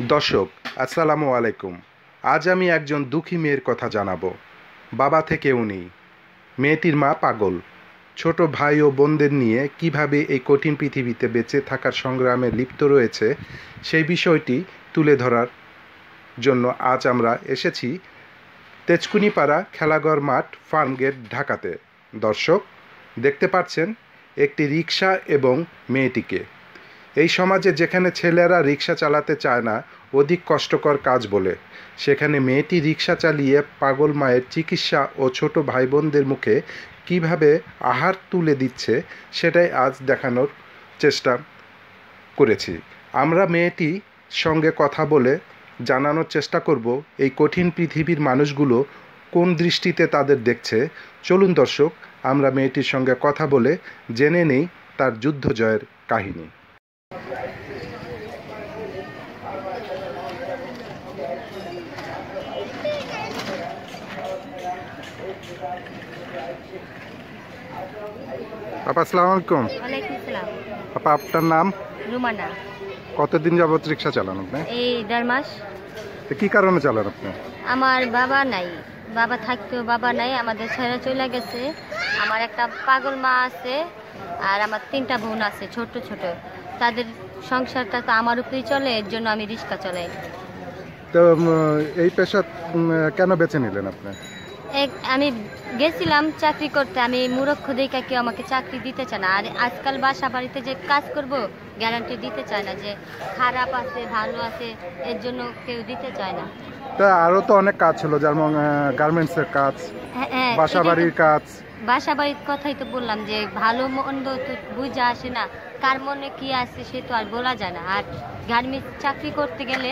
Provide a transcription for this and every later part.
দর্শক, আসসালামু আলাইকুম। আজ আমি একজন দুঃখী মেয়ের কথা জানাব। বাবা থেকেও নেই মেয়েটির মা পাগল। ছোট ভাই ও বোনদের নিয়ে কীভাবে এই কঠিন পৃথিবীতে বেঁচে থাকার সংগ্রামে লিপ্ত রয়েছে, সেই বিষয়টি তুলে ধরার জন্য আজ আমরা এসেছি তেজকুনিপাড়া খেলাঘর মাঠ ফার্ম গেট ঢাকাতে। দর্শক, দেখতে পাচ্ছেন একটি রিক্সা এবং মেয়েটিকে। এই সমাজে যেখানে ছেলেরা রিক্সা চালাতে চায় না, অধিক কষ্টকর কাজ বলে। সেখানে মেয়েটি রিক্সা চালিয়ে পাগল মায়ের চিকিৎসা ও ছোট ভাই বোনদের মুখে কীভাবে আহার তুলে দিচ্ছে, সেটাই আজ দেখানোর চেষ্টা করেছি। আমরা মেয়েটি সঙ্গে কথা বলে জানানোর চেষ্টা করব এই কঠিন পৃথিবীর মানুষগুলো কোন দৃষ্টিতে তাদের দেখছে। চলুন দর্শক, আমরা মেয়েটির সঙ্গে কথা বলে জেনে নেই তার যুদ্ধ জয়ের কাহিনী। আপা আসসালামু আলাইকুম। আপা আপনার নাম? রুমানা। কতদিন যাবত রিক্সা চালান আপনি? এই দেড় মাস। তো কি কারণে চালান আপনি? আমার বাবা নাই। বাবা থাকতেও বাবা নাই আমাদের ছেড়ে চলে গেছে। আমার একটা পাগল মা আছে আর আমার তিনটা বোন আছে ছোট ছোট তাদের সংসারটা তো আমার উপরেই চলে এর জন্য আমি রিক্সা চলাই। তো এই পেশা কেন বেছে নিলেন আপনি? এক আমি গেছিলাম চাকরি করতে আমি মূরক্ষ দেখে কেউ আমাকে চাকরি দিতে চায় না। আর আজকাল বাসা বাড়িতে যে কাজ করব গ্যারান্টি দিতে চায় না যে খারাপ আছে ভালো আছে এর জন্য কেউ দিতে চায় না। তা আরও তো অনেক কাজ ছিল যেমন গার্মেন্টসের কাজ হ্যাঁ, হ্যাঁ, বাসা বাড়ির কাজ। বাসা বাড়ির কথাই তো বললাম যে ভালো মন্দ তো বুঝে আসে না কার মনে কি আছে সে তো আর বলা যায় না। আর গার্মেন্টস চাকরি করতে গেলে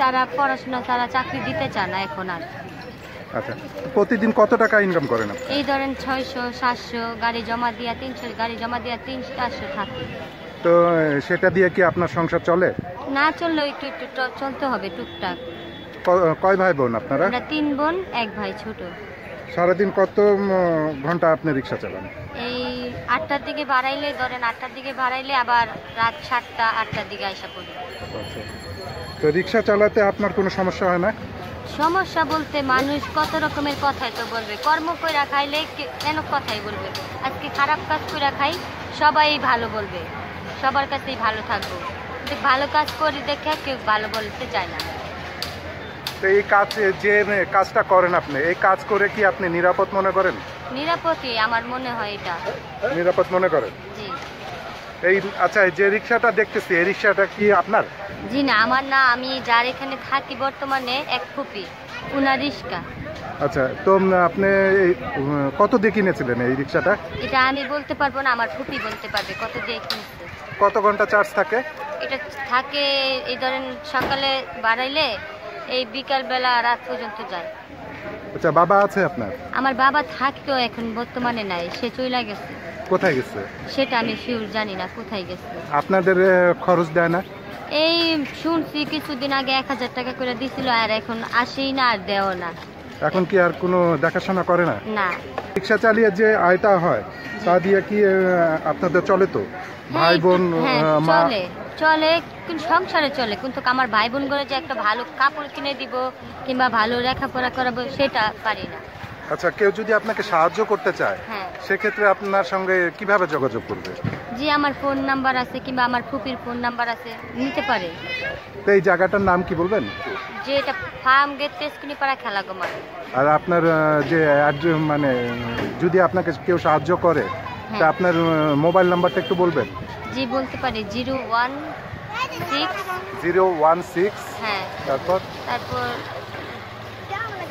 তারা পড়াশোনা তারা চাকরি দিতে চায় না এখন আর। আচ্ছা প্রতিদিন কত টাকা ইনকাম করেন এই ধরেন ছয়শো সাতশো গাড়ি জমা দিয়া তিনশো গাড়ি জমা দিয়া তিনশো চারশো থাকে। তো সেটা দিয়ে কি আপনার সংসার চলে? না চললেও একটু একটু চলতে হবে টুকটাক। কয় ভাই বোন আপনারা? আমরা তিন বোন এক ভাই ছোট। সারাদিন কত ঘণ্টা আপনি রিক্সা চালান? এই আটটার দিকে বাড়াইলে ধরেন আটটার দিকে বাড়াইলে আবার রাত সাতটা আটটার দিকে আসা পড়ি। তো রিক্সা চালাতে আপনার কোনো সমস্যা হয় না? সমস্যা বলতে মানুষ কত রকমের কথাই তো বলবে। কর্ম করে খাইলে কেন কথাই বলবে? আজকে খারাপ কাজ করে খাই সবাই ভালো বলবে। সবার কাছেই ভালো থাকব। কিন্তু ভালো কাজ করি দেখে কেউ ভালো বলতে চায় না। তো এই কাজ যে কাজটা করেন আপনি এই কাজ করে কি আপনি নিরাপদ মনে করেন? নিরাপদই আমার মনে হয় এটা। নিরাপদ মনে করেন? জি। এই আচ্ছা এই যে রিক্সাটা দেখতেছি এই রিক্সাটা কি আপনার? জি না আমার না আমি যার এখানে থাকি বর্তমানে এক ফুপি উনার রিস্কা আচ্ছা তো আপনি কত দিয়ে কিনেছিলেন এই রিক্সাটা? এটা আমি বলতে পারব না আমার ফুপি বলতে পারবে কত দিয়ে কিনছে। কত ঘণ্টা চার্জ থাকে? এটা থাকে এই ধরেন সকালে বাড়াইলে এই বিকাল বেলা রাত পর্যন্ত যায়। আচ্ছা বাবা আছে আপনার? আমার বাবা থাকতো এখন বর্তমানে নাই সে চলে গেছে। কোথায় গেছে? সেটা আমি শিওর জানি না কোথায় গেছে। আপনাদের খরচ দেয় না? এই শুনছি কিছুদিন আগে এক হাজার টাকা করে দিছিল আর এখন আসেই না আর দেও না। এখন কি আর কোনো দেখাশোনা করে না? না। রিক্সা চালিয়ে যে আয়টা হয় তা দিয়ে কি আপনাদের চলে তো? ভাই হ্যাঁ, বোন একটু- হ্যাঁ, মা চলে চলে কিন্তু সংসারে চলে। কিন্তু আমার ভাই বোন করে যে একটা ভালো কাপড় কিনে দিব কিংবা ভালো লেখাপড়া করাবো সেটা পারি না। আচ্ছা কেউ যদি আপনাকে সাহায্য করতে চায় হ্যাঁ। সেক্ষেত্রে আপনার সঙ্গে কীভাবে যোগাযোগ করবে? জি আমার ফোন নাম্বার আছে কিংবা আমার ফুপির ফোন নাম্বার আছে নিতে পারে। তো এই জায়গাটার নাম কি বলবেন? যে এটা ফার্ম গেট তেজকুনি পাড়া খেলা গোমার আর আপনার আহ, যে address মানে যদি আপনাকে কেউ সাহায্য করে তা হ্যাঁ। আপনার মোবাইল নাম্বারটা একটু বলবেন? জি বলতে পারি zero one six zero one six হ্যাঁ। তারপর? তারপর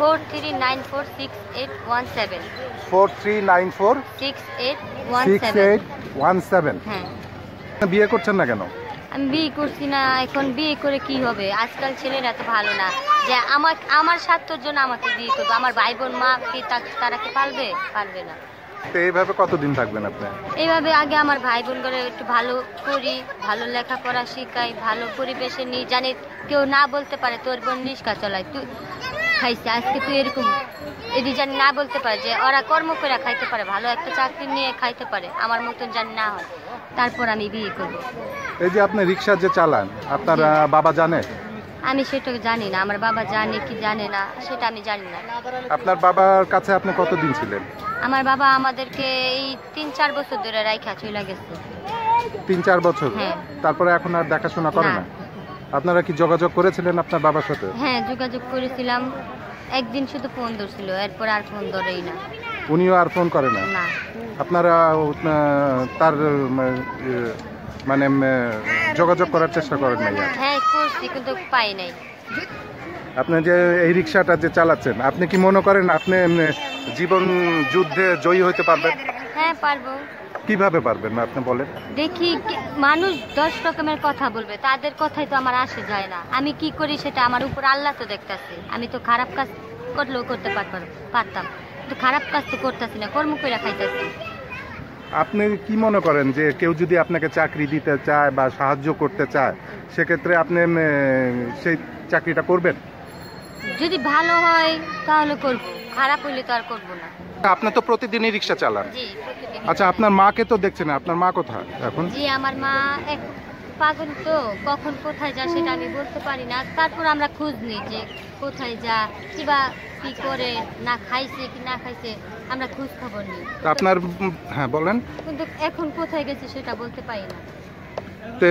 four three nine four six eight one seven four three nine four six eight one six eight one seven হ্যাঁ। বিয়ে করছেন না কেন? আমি বিয়ে করছি না এখন বিয়ে করে কি হবে? আজকাল ছেলেরা তো ভালো না। যে আমার আমার স্বার্থের জন্য আমাকে বিয়ে করবে। আমার ভাই বোন মা কি তারা কি পারবে? পারবে না। তো এইভাবে কতদিন থাকবেন আপনি? এইভাবে আগে আমার ভাই বোন করে একটু ভালো করি ভালো লেখাপড়া শিখাই ভালো পরিবেশে নিই জানি কেউ না বলতে পারে তোর বোন রিক্সা চলায়। তুই খাইছে আজকে তুই এরকম এদি জানি না বলতে পারে যে ওরা কর্ম করে খাইতে পারে ভালো একটা চাকরি নিয়ে খাইতে পারে আমার মতন জানি না হয় তারপর আমি বিয়ে করব। এই যে আপনি রিক্সা যে চালান আপনার বাবা জানে? আমি সেটা জানি না আমার বাবা জানে কি জানে না সেটা আমি জানি না। আপনার বাবার কাছে আপনি কতদিন ছিলেন? আমার বাবা আমাদেরকে এই তিন চার বছর ধরে রাইখা চলে গেছে। তিন চার বছর? হ্যাঁ। তারপরে এখন আর দেখাশোনা করে না। আপনারা কি যোগাযোগ করেছিলেন আপনার বাবার সাথে? হ্যাঁ যোগাযোগ করেছিলাম। একদিন শুধু ফোন ধরছিল এরপর আর ফোন ধরেই না। উনিও আর ফোন করে না? না। আপনারা আহ, তার উম, এ, মানে উম, যোগাযোগ করার চেষ্টা করেন নাই আর? হ্যাঁ করছি কিন্তু পাই নাই। আপনি যে এই রিক্সাটা যে চালাচ্ছেন আপনি কি মনে করেন আপনি উম, জীবন যুদ্ধে জয়ী হতে পারবেন? হ্যাঁ পারব। কীভাবে পারবেন না আপনি বলেন? দেখি কি- মানুষ দশ রকমের কথা বলবে তাদের কথাই তো আমার আসে যায় না। আমি কি করি সেটা আমার উপর আল্লাহ তো দেখতাছে। আমি তো খারাপ কাজ করলেও করতে পারতাম পারতাম। কিন্তু খারাপ কাজ তো করতেছি না কর্ম করে খাইতেছি। আপনি কি মনে করেন যে কেউ যদি আপনাকে চাকরি দিতে চায় বা সাহায্য করতে চায় সেক্ষেত্রে আপনি উম, সেই চাকরিটা করবেন? যদি ভালো হয় তাহলে করব। খারাপ হইলে তো আর করব না। আপনি তো প্রতিদিনই রিক্সা চালান। আচ্ছা আপনার মাকে তো দেখছেন না আপনার মা কোথায় এখন? জি আমার মা পাগল তো কখন কোথায় যা সেটা আমি বলতে পারি না। তারপর আমরা খোঁজ নিই যে কোথায় যা কিবা কি করে না খাইছে কি না খাইছে আমরা খোঁজ খবর নিই। তা আপনার হ্যাঁ বলেন। কিন্তু এখন কোথায় গেছে সেটা বলতে পারি না। তো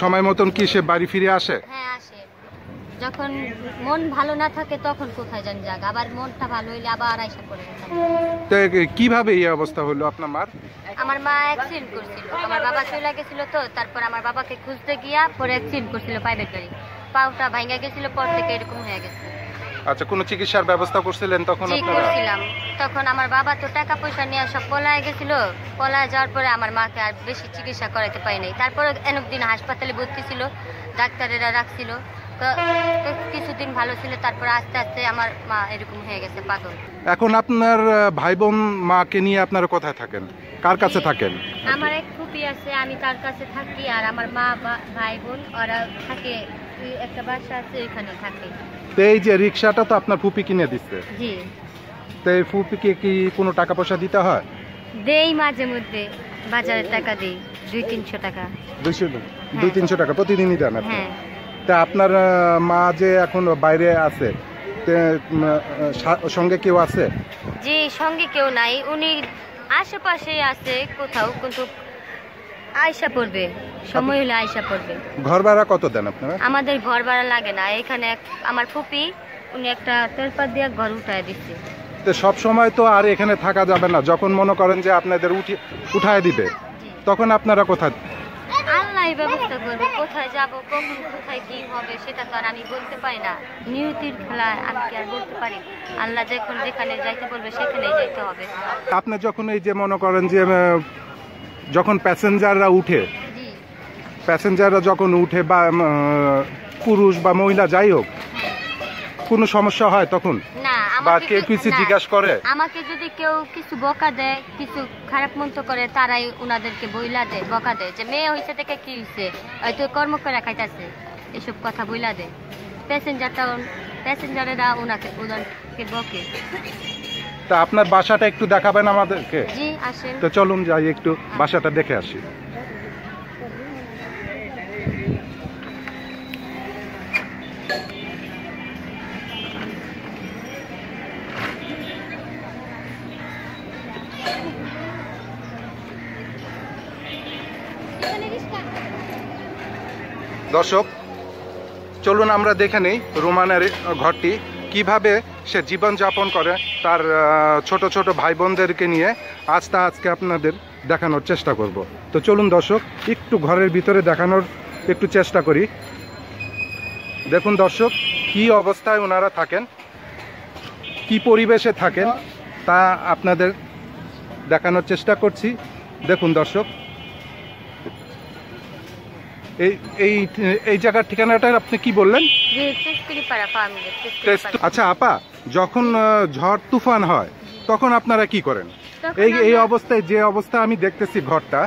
সময় মতন কি সে বাড়ি ফিরে আসে? হ্যাঁ আসে। যখন মন ভালো না থাকে তখন কোথায় যান যাক। আবার মনটা ভালো হইলে আবার আইসা পড়ে তো কীভাবে এই অবস্থা হলো আপনার মার? আমার মা অ্যাক্সিডেন্ট করছিল। আমার বাবা চলে গেছিল তো তারপর আমার বাবাকে খুঁজতে গিয়া পরে অ্যাক্সিডেন্ট করছিল প্রাইভেট গাড়ি পাউটা ভাঙা গেছিল পর থেকে এরকম হয়ে গেছে। আচ্ছা কোনো চিকিৎসার ব্যবস্থা করছিলেন তখন আপনারা? করছিলাম। তখন আমার বাবা তো টাকা পয়সা নিয়ে সব পলায় গেছিল। পলায় যাওয়ার পরে আমার মাকে আর বেশি চিকিৎসা করাতে পারি নাই। তারপরে অনেক দিন হাসপাতালে ভর্তি ছিল ডাক্তারেরা রাখছিল। তো কিছুদিন ভালো ছিল তারপর আস্তে আস্তে আমার মা এরকম হয়ে গেছে পাগল। এখন আপনার ভাই বোন মাকে নিয়ে আপনারা কোথায় থাকেন? কার কাছে থাকেন? আমার এক ফুপি আছে আমি তার কাছে থাকি আর আমার মা ভাই বোন ওরা থাকে একটা বাসা আছে এখানে থাকে। তো এই যে রিক্সাটা তো আপনার ফুপি কিনে দিচ্ছে জি। তো এই ফুপিকে কি কোনো টাকা পয়সা দিতে হয়? দেই মাঝে মধ্যে বাজারের টাকা দিই দুই তিনশো টাকা। দুইশো দুই তিনশো টাকা প্রতিদিনই দেন আপনি? হ্যাঁ। তা আপনার মা যে এখন বাইরে আছে সঙ্গে কেউ আছে? জি সঙ্গে কেউ নাই। উনি আশেপাশে আছে কোথাও কিন্তু আয়সা পড়বে। সময় হলে আয়সা পড়বে। ঘর ভাড়া কত দেন আপনারা? আমাদের ঘর ভাড়া লাগে না। এখানে আমার ফুপি উনি একটা তেলপাত দিয়ে ঘর উঠায় দিচ্ছে। তো সব সময় তো আর এখানে থাকা যাবে না। যখন মনে করেন যে আপনাদের উঠি উঠায় দিবে তখন আপনারা কোথায় আল্লাহ ব্যবস্থা করবে? কোথায় যাব? কখন কোথায় কি হবে? সেটা তো আর আমি বলতে পারি না। নিয়তির খেলা আমি কি আর বলতে পারি? আল্লাহ যখন যেখানে যাইতে বলবে সেখানেই যাইতে হবে। আপনি যখন এই যে মনে করেন যে যখন প্যাসেঞ্জাররা উঠে প্যাসেঞ্জাররা যখন উঠে বা পুরুষ বা মহিলা যাই হোক কোনো সমস্যা হয় তখন? বা কেউ কিছু জিজ্ঞাসা করে? আমাকে যদি কেউ কিছু বকা দেয় কিছু খারাপ মন্তব্য করে তারাই ওনাদেরকে বইলা দেয় বকা দেয় যে মেয়ে হয়েছে থেকে কি হয়েছে হয়তো কর্ম করে খাইতেছে এসব কথা বইলা দেয়। প্যাসেঞ্জারটা প্যাসেঞ্জারেরা ওনাকে ওনাকে বকে। তা আপনার বাসাটা একটু দেখাবেন আমাদেরকে? জি আসেন। তো চলুন যাই একটু বাসাটা দেখে আসি। দর্শক, চলুন আমরা দেখে নেই রোমানের ঘরটি। কীভাবে সে জীবন যাপন করে তার ছোট ছোট ভাই বোনদেরকে নিয়ে আজকে আজকে আপনাদের দেখানোর চেষ্টা করব। তো চলুন দর্শক, একটু ঘরের ভিতরে দেখানোর একটু চেষ্টা করি। দেখুন দর্শক, কি অবস্থায় ওনারা থাকেন, কি পরিবেশে থাকেন, তা আপনাদের দেখানোর চেষ্টা করছি। দেখুন দর্শক এই এই এই জায়গার ঠিকানাটা আপনি কি বললেন? আচ্ছা আপা যখন ঝড় তুফান হয় তখন আপনারা কি করেন? এই এই অবস্থায় যে অবস্থা আমি দেখতেছি ঘরটা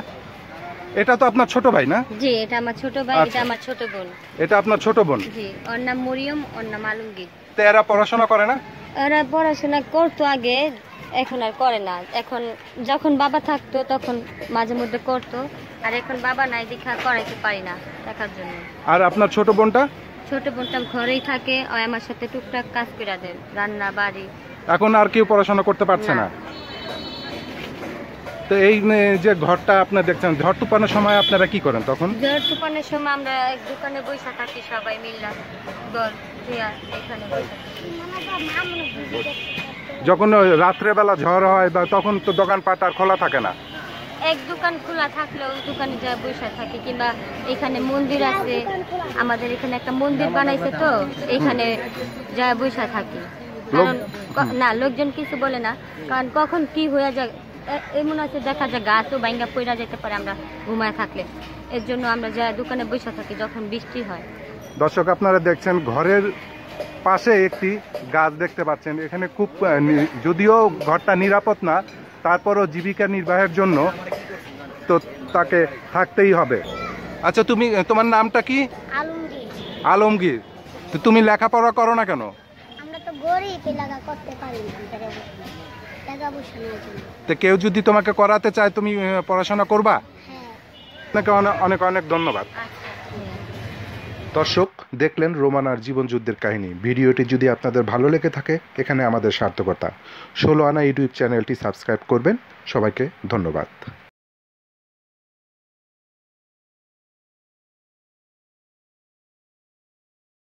এটা তো আপনার ছোট ভাই না? জি এটা আমার ছোট ভাই আচ্ছা। এটা আমার ছোট বোন। এটা আপনার ছোট বোন? জি ওর নাম মরিয়ম ওর নাম আলমগীর। তো এরা পড়াশোনা করে না? ওরা পড়াশোনা করতো আগে এখন আর করে না। এখন যখন বাবা থাকতো তখন মাঝে মধ্যে করতো। আর এখন বাবা নাই দেখা করাইতে পারি না দেখার জন্য। আর আপনার ছোট বোনটা? ছোট বোনটা ঘরেই থাকে। ও আমার সাথে টুকটাক কাজ করে দেন রান্না বাড়ি। এখন আর কেউ পড়াশোনা করতে পারছে না। তো এই যে ঘরটা আপনার দেখছেন ঝড় তুফানের সময় আপনারা কি করেন তখন? ঝড় তুফানের সময় আমরা এক দোকানে বসে থাকি সবাই মিললা দল এখানে বসে থাকি। যখন রাত্রেবেলা ঝড় হয় বা তখন তো দোকানপাট আর খোলা থাকে না। এক দোকান খোলা থাকলে ওই দোকানে যা বসে থাকে কিংবা এখানে মন্দির আছে আমাদের এখানে একটা মন্দির বানাইছে তো এখানে যা বসে থাকি। কারণ না লোকজন কিছু বলে না কারণ কখন কি হয়ে যায় এমন আছে দেখা যায় গাছও বাইঙ্গা পড়া যেতে পারে আমরা ঘুমায় থাকলে। এর জন্য আমরা যা দোকানে বসে থাকি যখন বৃষ্টি হয়। দর্শক আপনারা দেখছেন ঘরের পাশে একটি গাছ দেখতে পাচ্ছেন। এখানে খুব যদিও ঘরটা নিরাপদ না তারপরও জীবিকা নির্বাহের জন্য তো তাকে থাকতেই হবে। আচ্ছা তুমি তোমার নামটা কি? আলমগীর। তো তুমি লেখাপড়া করো না কেন? তো কেউ যদি তোমাকে করাতে চায় তুমি পড়াশোনা করবা? হ্যাঁ। আপনাকে অনে- অনেক অনেক ধন্যবাদ। আচ্ছা। দর্শক, দেখলেন রোমানার জীবনযুদ্ধের কাহিনী। ভিডিওটি যদি আপনাদের ভালো লেগে থাকে, এখানে আমাদের সার্থকতা। ষোলো আনা ইউটিউব চ্যানেলটি সাবস্ক্রাইব করবেন। সবাইকে ধন্যবাদ।